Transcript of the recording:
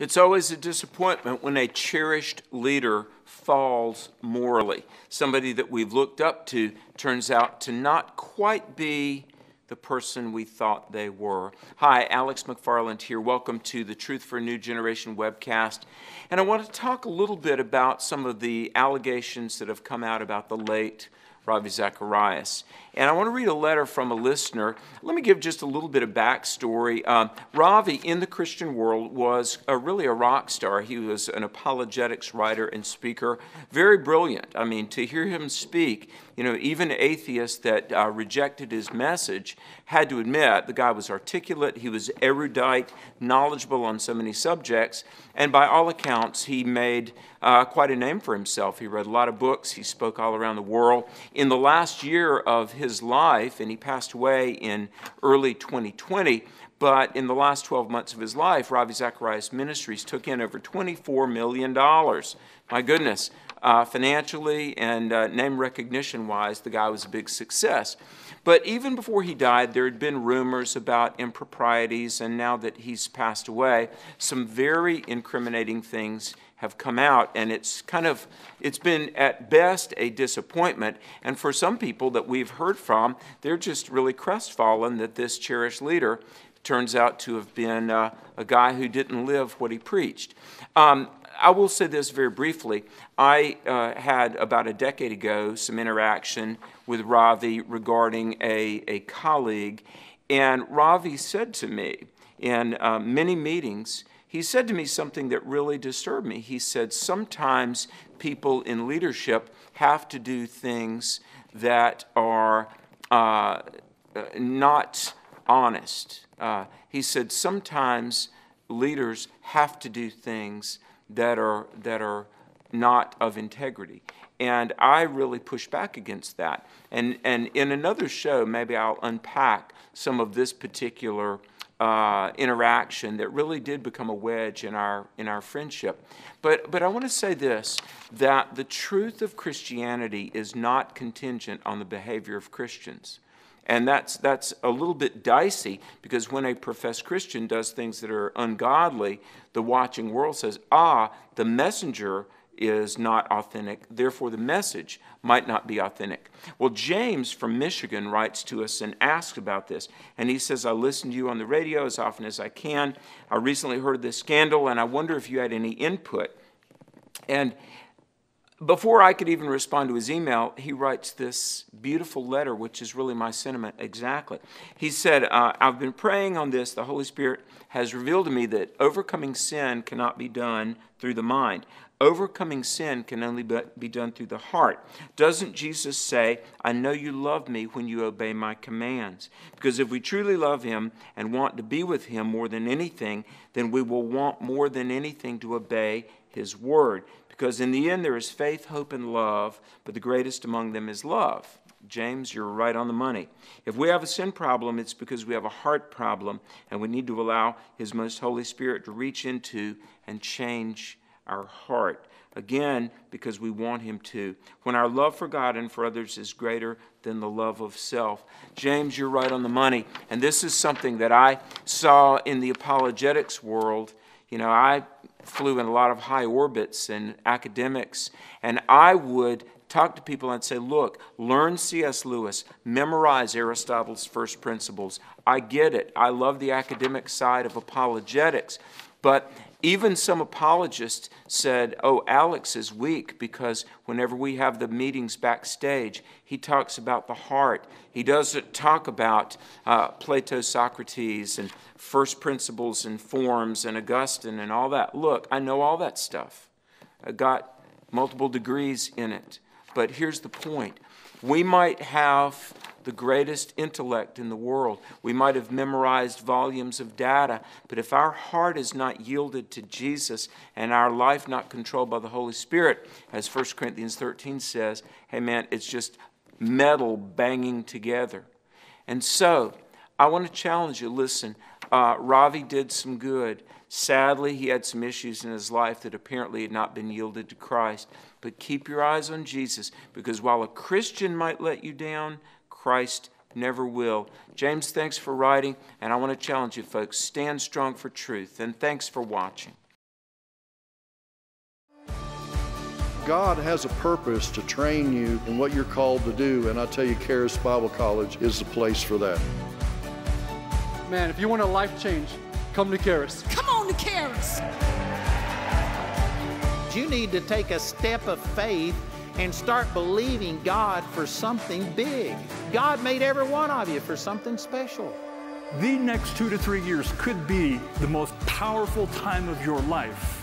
It's always a disappointment when a cherished leader falls morally. Somebody that we've looked up to turns out to not quite be the person we thought they were. Hi, Alex McFarland here. Welcome to the Truth for a New Generation webcast. And I want to talk a little bit about some of the allegations that have come out about the late Ravi Zacharias. And I want to read a letter from a listener. Let me give just a little bit of backstory. Um, Ravi, in the Christian world, was a, really a rock star. He was an apologetics writer and speaker, very brilliant. I mean, to hear him speak, you know, even atheists that uh, rejected his message had to admit the guy was articulate, he was erudite, knowledgeable on so many subjects, and by all accounts, he made uh, quite a name for himself. He read a lot of books, he spoke all around the world. In the last year of his life, and he passed away in early 2020, but in the last 12 months of his life, Ravi Zacharias Ministries took in over $24 million. My goodness, uh, financially and uh, name recognition wise, the guy was a big success. But even before he died, there had been rumors about improprieties, and now that he's passed away, some very incriminating things have come out and it's kind of it's been at best a disappointment and for some people that we've heard from they're just really crestfallen that this cherished leader turns out to have been uh, a guy who didn't live what he preached um, I will say this very briefly. I uh, had about a decade ago some interaction with Ravi regarding a, a colleague, and Ravi said to me in uh, many meetings he said to me something that really disturbed me. He said, Sometimes people in leadership have to do things that are uh, not honest. Uh, he said, Sometimes leaders have to do things that are, that are not of integrity. And I really push back against that. And, and in another show, maybe I'll unpack some of this particular uh, interaction that really did become a wedge in our in our friendship. But but I want to say this that the truth of Christianity is not contingent on the behavior of Christians. And that's, that's a little bit dicey because when a professed Christian does things that are ungodly, the watching world says, ah, the messenger is not authentic, therefore the message might not be authentic. Well, James from Michigan writes to us and asks about this. And he says, I listen to you on the radio as often as I can. I recently heard this scandal, and I wonder if you had any input. And before I could even respond to his email, he writes this beautiful letter, which is really my sentiment exactly. He said, uh, I've been praying on this. The Holy Spirit has revealed to me that overcoming sin cannot be done through the mind. Overcoming sin can only be done through the heart. Doesn't Jesus say, I know you love me when you obey my commands? Because if we truly love him and want to be with him more than anything, then we will want more than anything to obey his word. Because in the end, there is faith, hope, and love, but the greatest among them is love. James, you're right on the money. If we have a sin problem, it's because we have a heart problem, and we need to allow His most Holy Spirit to reach into and change our heart. Again, because we want Him to. When our love for God and for others is greater than the love of self. James, you're right on the money. And this is something that I saw in the apologetics world. You know, I flew in a lot of high orbits and academics, and I would talk to people and say, look, learn C.S. Lewis, memorize Aristotle's first principles. I get it. I love the academic side of apologetics. But even some apologists said, oh, Alex is weak because whenever we have the meetings backstage, he talks about the heart. He doesn't talk about uh, Plato, Socrates, and first principles and forms and Augustine and all that. Look, I know all that stuff. I got multiple degrees in it. But here's the point we might have the greatest intellect in the world. We might have memorized volumes of data, but if our heart is not yielded to Jesus and our life not controlled by the Holy Spirit, as 1 Corinthians 13 says, hey man, it's just metal banging together. And so, I want to challenge you listen, uh, Ravi did some good. Sadly, he had some issues in his life that apparently had not been yielded to Christ. But keep your eyes on Jesus because while a Christian might let you down, Christ never will. James, thanks for writing, and I want to challenge you folks stand strong for truth, and thanks for watching. God has a purpose to train you in what you're called to do, and I tell you, Charis Bible College is the place for that. Man, if you want a life change, come to Charis. Come on to Charis. You need to take a step of faith and start believing God for something big. God made every one of you for something special. The next two to three years could be the most powerful time of your life